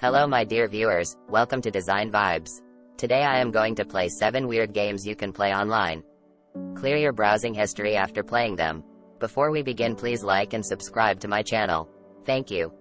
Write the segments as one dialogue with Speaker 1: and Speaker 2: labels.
Speaker 1: Hello my dear viewers, welcome to Design Vibes. Today I am going to play 7 weird games you can play online. Clear your browsing history after playing them. Before we begin please like and subscribe to my channel. Thank you.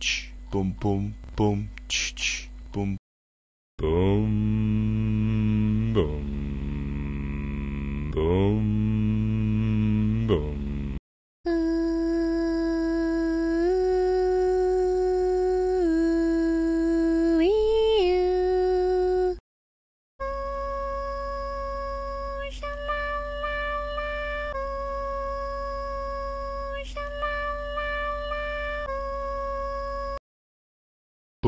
Speaker 2: Ch. Ch boom boom boom ch ch boom boom boom boom boom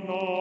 Speaker 2: no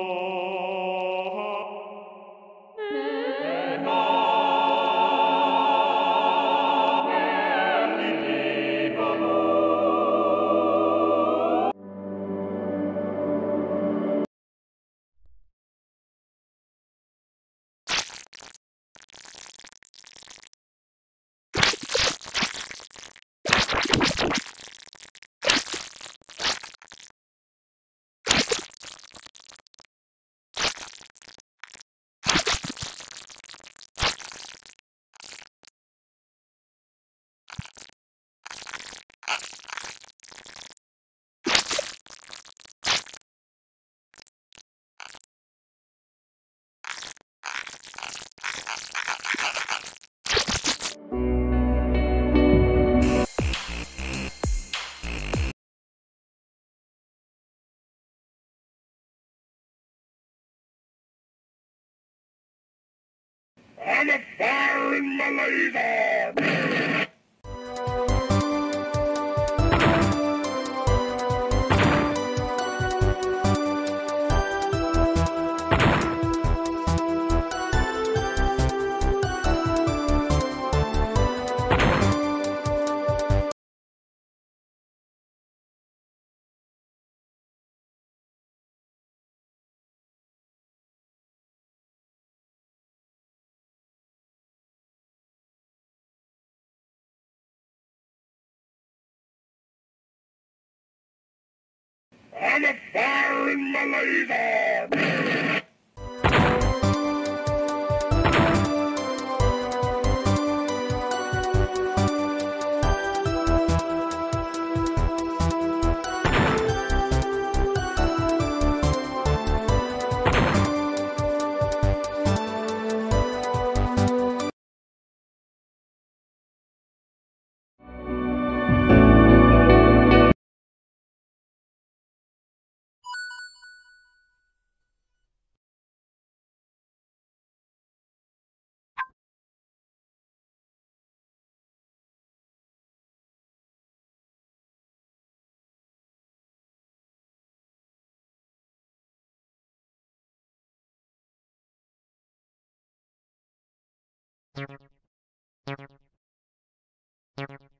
Speaker 3: I'm a fire in my laser! I'm a fire in my laser! Thank you.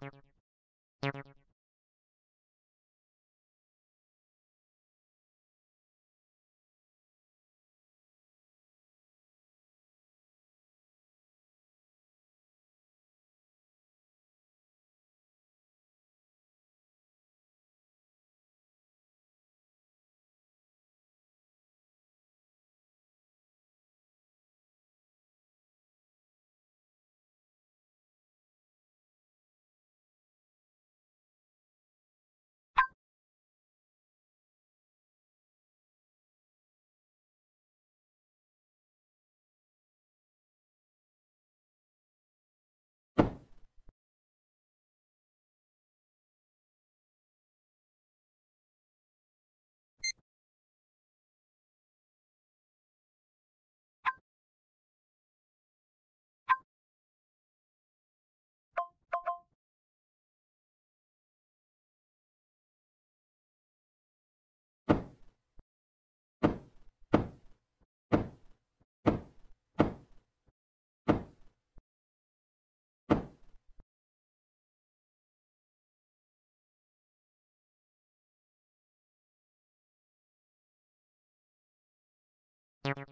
Speaker 3: Thank you.
Speaker 4: Thank you.